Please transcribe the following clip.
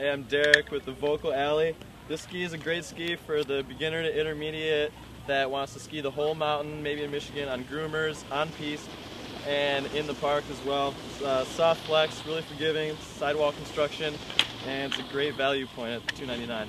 Hey, I'm Derek with the Volkl Alley. This ski is a great ski for the beginner to intermediate that wants to ski the whole mountain, maybe in Michigan, on groomers, on piste, and in the park as well. Uh, soft flex, really forgiving, sidewall construction, and it's a great value point at $299.